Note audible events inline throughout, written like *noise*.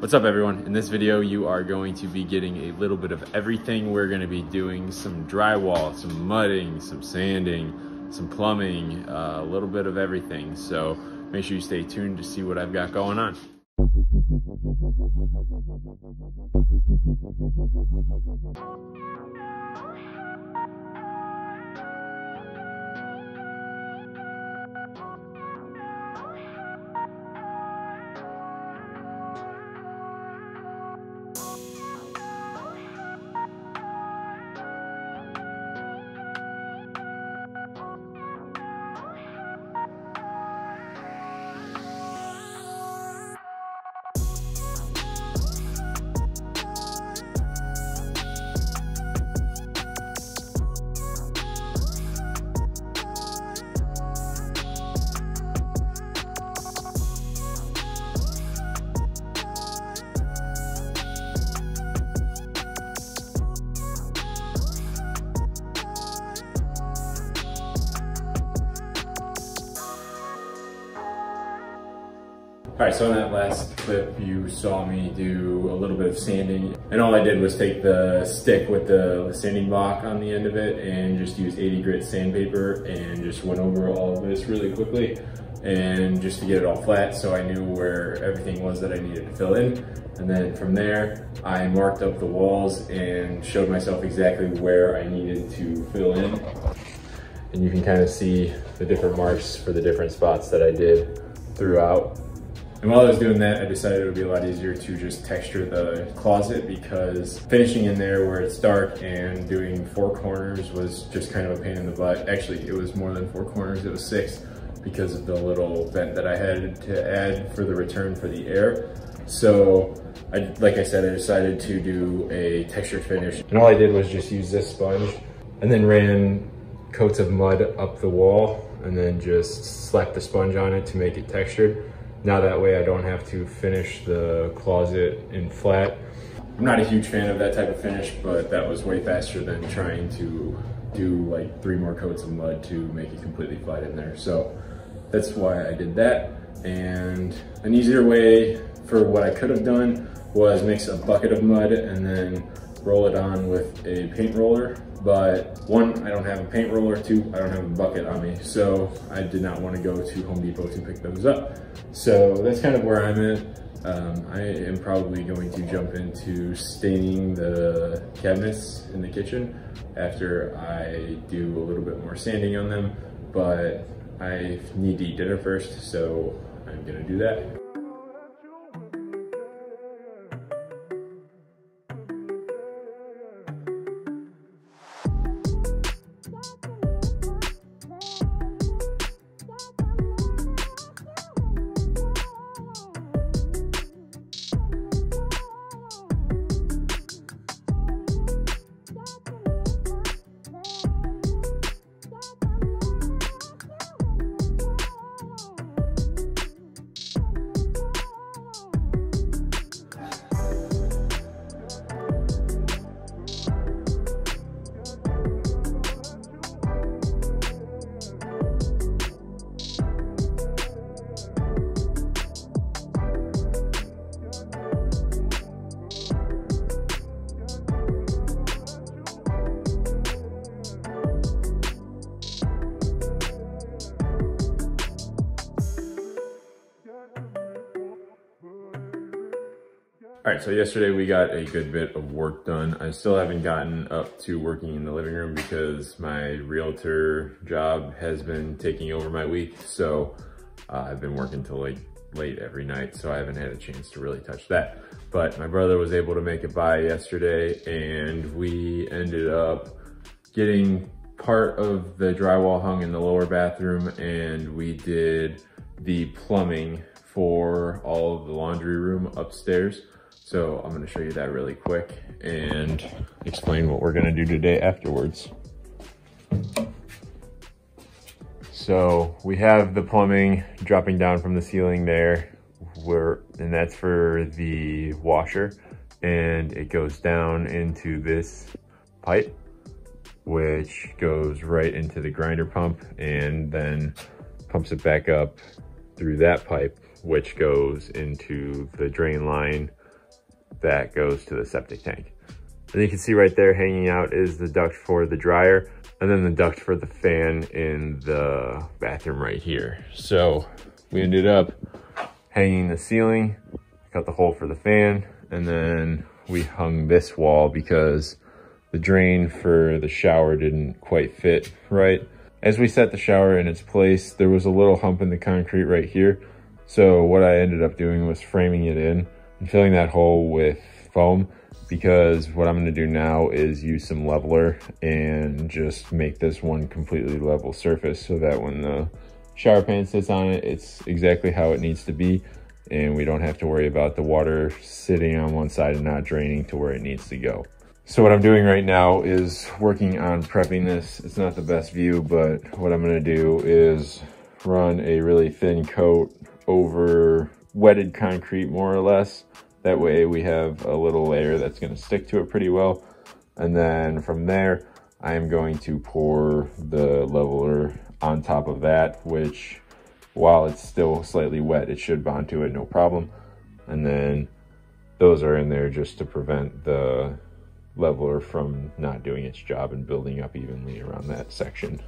What's up everyone? In this video, you are going to be getting a little bit of everything. We're gonna be doing some drywall, some mudding, some sanding, some plumbing, uh, a little bit of everything. So make sure you stay tuned to see what I've got going on. *laughs* All right, so in that last clip, you saw me do a little bit of sanding. And all I did was take the stick with the sanding block on the end of it and just use 80 grit sandpaper and just went over all of this really quickly and just to get it all flat so I knew where everything was that I needed to fill in. And then from there, I marked up the walls and showed myself exactly where I needed to fill in. And you can kind of see the different marks for the different spots that I did throughout. And while I was doing that, I decided it would be a lot easier to just texture the closet because finishing in there where it's dark and doing four corners was just kind of a pain in the butt. Actually, it was more than four corners, it was six because of the little vent that I had to add for the return for the air. So, I, like I said, I decided to do a texture finish. And all I did was just use this sponge and then ran coats of mud up the wall and then just slapped the sponge on it to make it textured. Now that way I don't have to finish the closet in flat. I'm not a huge fan of that type of finish, but that was way faster than trying to do like three more coats of mud to make it completely flat in there. So that's why I did that. And an easier way for what I could have done was mix a bucket of mud and then roll it on with a paint roller but one, I don't have a paint roller, two, I don't have a bucket on me. So I did not want to go to Home Depot to pick those up. So that's kind of where I'm at. Um, I am probably going to jump into staining the cabinets in the kitchen after I do a little bit more sanding on them, but I need to eat dinner first, so I'm gonna do that. All right, so yesterday we got a good bit of work done. I still haven't gotten up to working in the living room because my realtor job has been taking over my week. So uh, I've been working till like late every night, so I haven't had a chance to really touch that. But my brother was able to make it by yesterday and we ended up getting part of the drywall hung in the lower bathroom and we did the plumbing for all of the laundry room upstairs. So I'm gonna show you that really quick and explain what we're gonna do today afterwards. So we have the plumbing dropping down from the ceiling there, where, and that's for the washer. And it goes down into this pipe, which goes right into the grinder pump and then pumps it back up through that pipe, which goes into the drain line that goes to the septic tank. And you can see right there hanging out is the duct for the dryer and then the duct for the fan in the bathroom right here. So we ended up hanging the ceiling, cut the hole for the fan, and then we hung this wall because the drain for the shower didn't quite fit right. As we set the shower in its place, there was a little hump in the concrete right here. So what I ended up doing was framing it in and filling that hole with foam because what I'm gonna do now is use some leveler and just make this one completely level surface so that when the shower pan sits on it, it's exactly how it needs to be and we don't have to worry about the water sitting on one side and not draining to where it needs to go. So what I'm doing right now is working on prepping this. It's not the best view, but what I'm gonna do is run a really thin coat over wetted concrete more or less that way we have a little layer that's gonna stick to it pretty well. And then from there, I am going to pour the leveler on top of that, which while it's still slightly wet, it should bond to it, no problem. And then those are in there just to prevent the leveler from not doing its job and building up evenly around that section.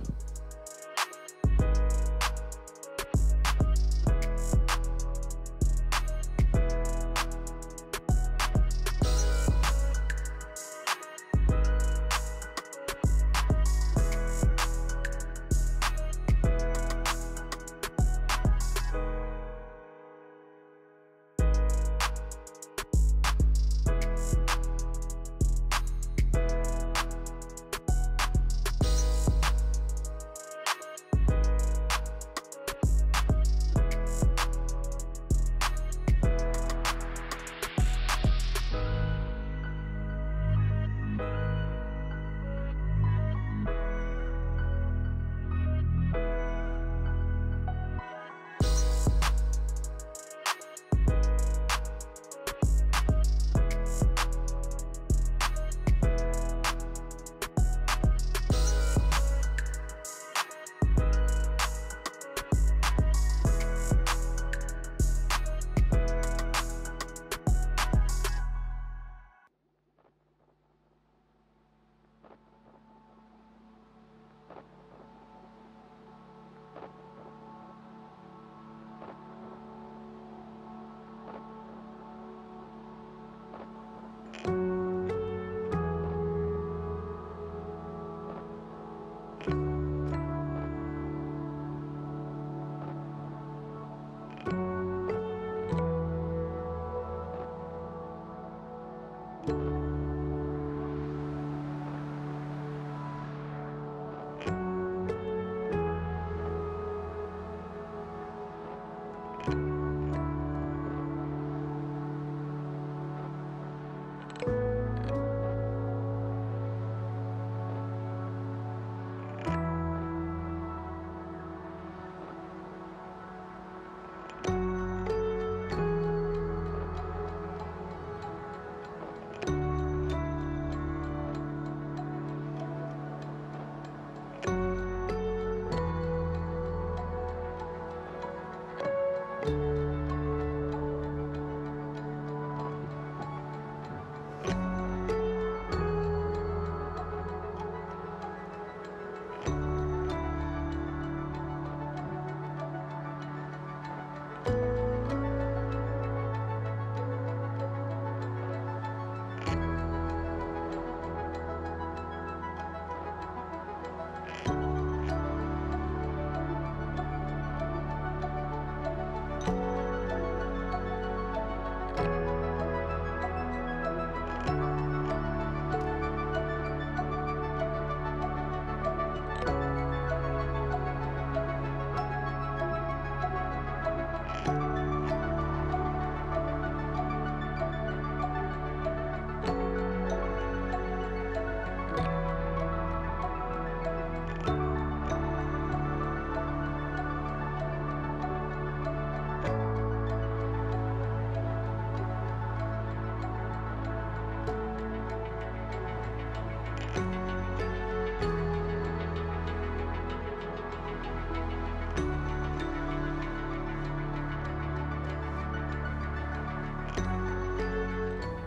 You.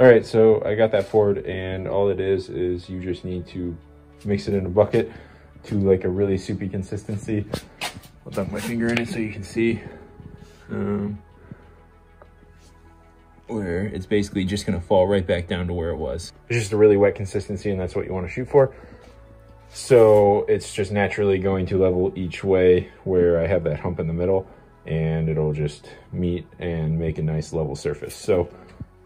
All right, so I got that poured and all it is, is you just need to mix it in a bucket to like a really soupy consistency. I'll dunk my finger in it so you can see. Um, where it's basically just gonna fall right back down to where it was. It's just a really wet consistency and that's what you wanna shoot for. So it's just naturally going to level each way where I have that hump in the middle and it'll just meet and make a nice level surface. So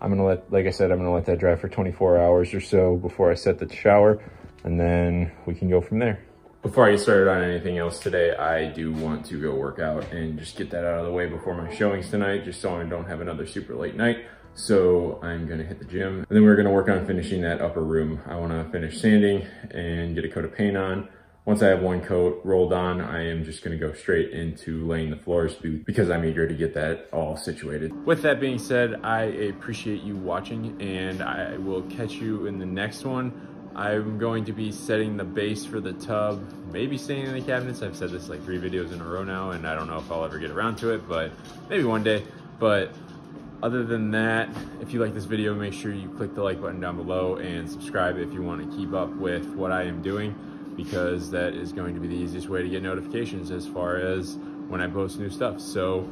I'm gonna let, like I said, I'm gonna let that dry for 24 hours or so before I set the shower and then we can go from there. Before I get started on anything else today, I do want to go work out and just get that out of the way before my showings tonight, just so I don't have another super late night. So I'm gonna hit the gym and then we're gonna work on finishing that upper room. I wanna finish sanding and get a coat of paint on. Once I have one coat rolled on, I am just gonna go straight into laying the floors because I'm eager to get that all situated. With that being said, I appreciate you watching and I will catch you in the next one. I'm going to be setting the base for the tub, maybe staying in the cabinets. I've said this like three videos in a row now and I don't know if I'll ever get around to it, but maybe one day. But other than that, if you like this video, make sure you click the like button down below and subscribe if you want to keep up with what I am doing because that is going to be the easiest way to get notifications as far as when I post new stuff. So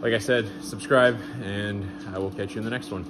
like I said, subscribe and I will catch you in the next one.